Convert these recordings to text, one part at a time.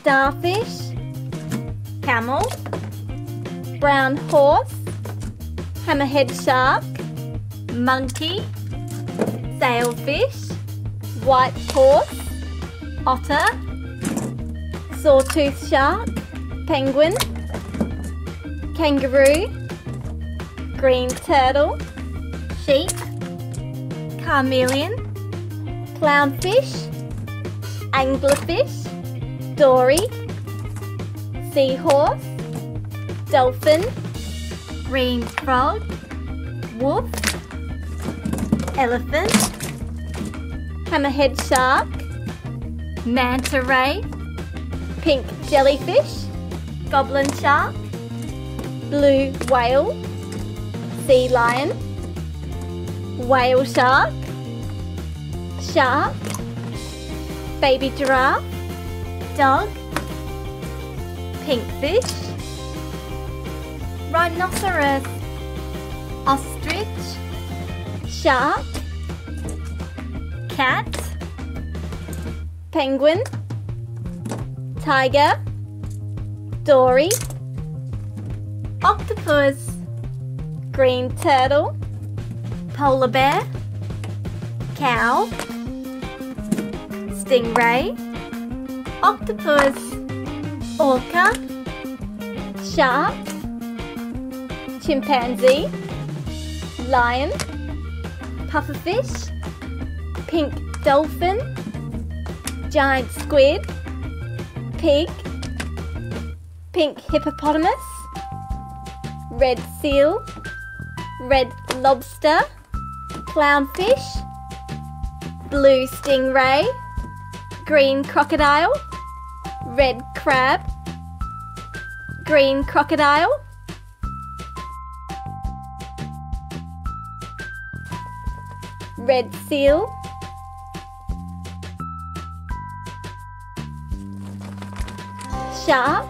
starfish, camel, brown horse, hammerhead shark, monkey, sailfish, white horse, otter, sawtooth shark, penguin, kangaroo, green turtle, sheep, chameleon, clownfish, anglerfish, dory, seahorse, dolphin, green frog, wolf, elephant, hammerhead shark, manta ray, pink jellyfish, goblin shark, blue whale, sea lion, whale shark, shark, baby giraffe, dog, pink fish, rhinoceros, ostrich, shark, cat, penguin, tiger, dory, octopus, green turtle, polar bear, cow, stingray, octopus, orca, shark, chimpanzee, lion, pufferfish, pink dolphin, giant squid, pig, pink hippopotamus, red seal, red lobster, clownfish, blue stingray, green crocodile, red crab, green crocodile, red seal, shark,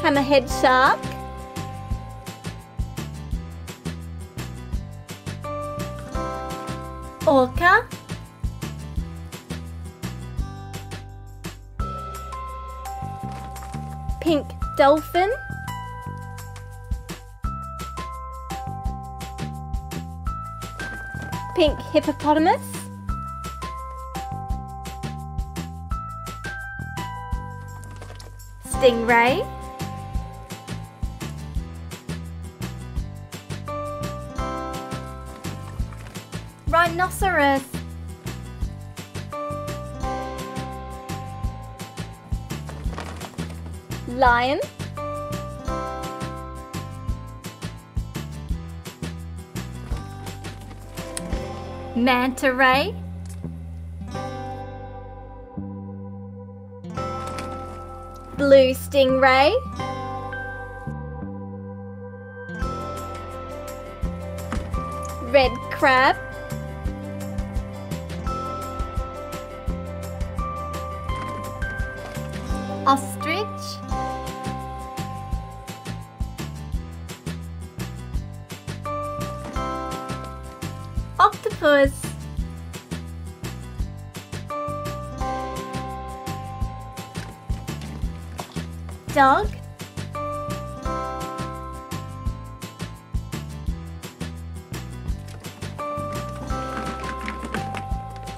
hammerhead shark, orca, pink dolphin, pink hippopotamus, stingray, rhinoceros, lion, manta ray, blue stingray, red crab, octopus, dog,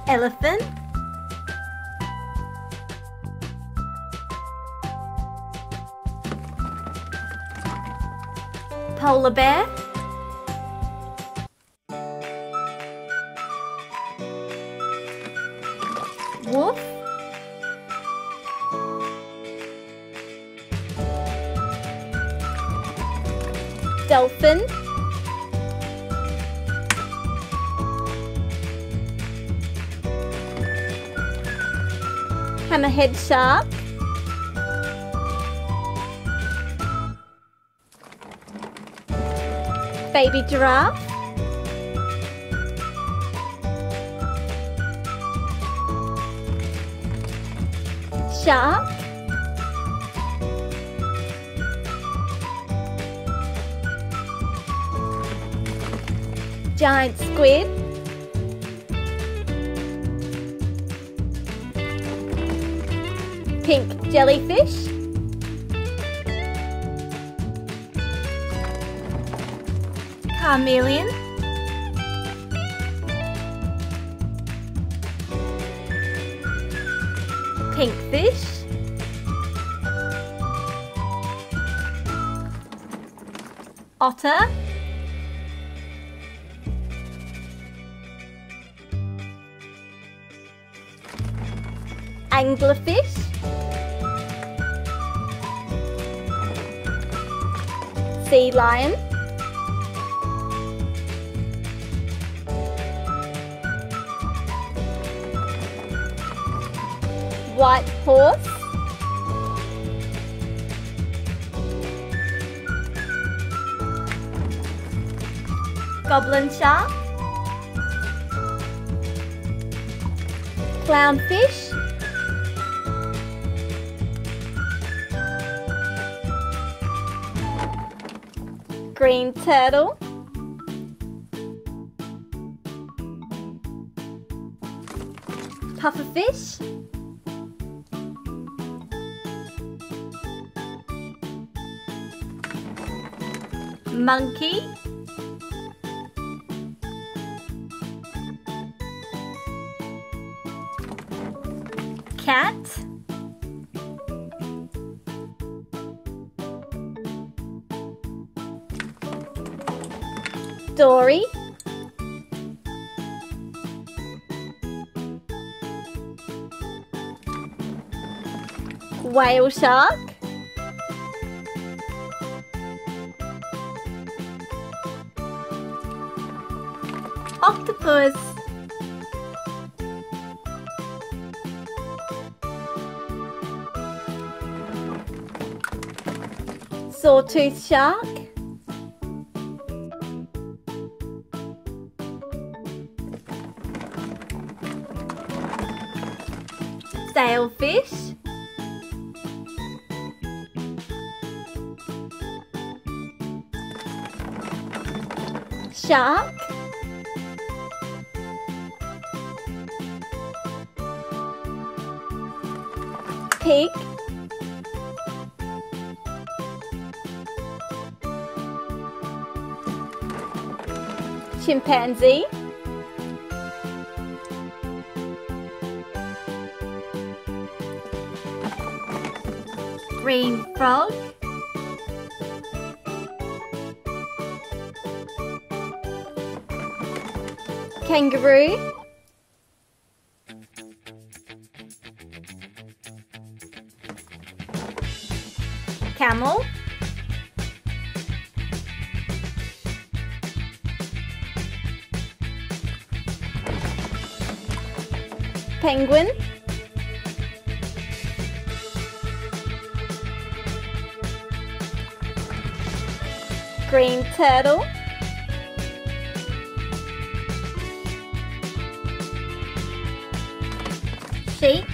elephant, polar bear, dolphin, hammerhead shark, baby giraffe, shark, Giant squid. Pink jellyfish. Chameleon. Pink fish. Otter. Anglerfish. Sea lion. White horse. Goblin shark. Clownfish. Green turtle. Pufferfish. Monkey. Cat. Dory. Whale shark. Octopus. Sawtooth shark. Sailfish. Shark. Pig. Chimpanzee. Green frog. Kangaroo. Camel. Penguin. Green turtle. Sheep.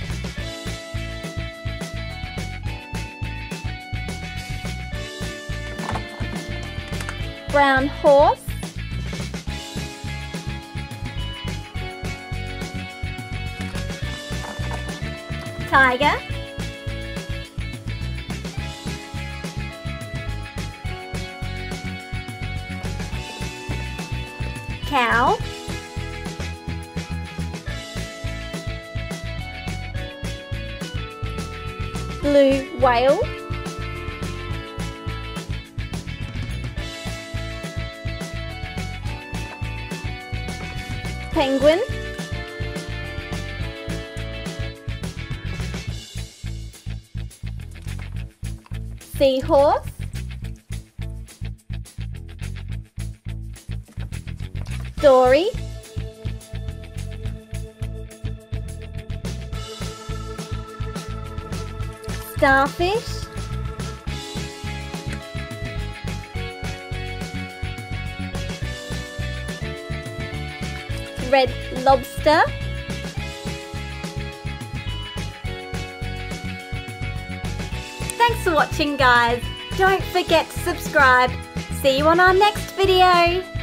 Brown horse. Tiger. Cow. Blue whale. Penguin. Seahorse. Dory. Starfish. Red lobster. Thanks for watching guys. Don't forget to subscribe. See you on our next video.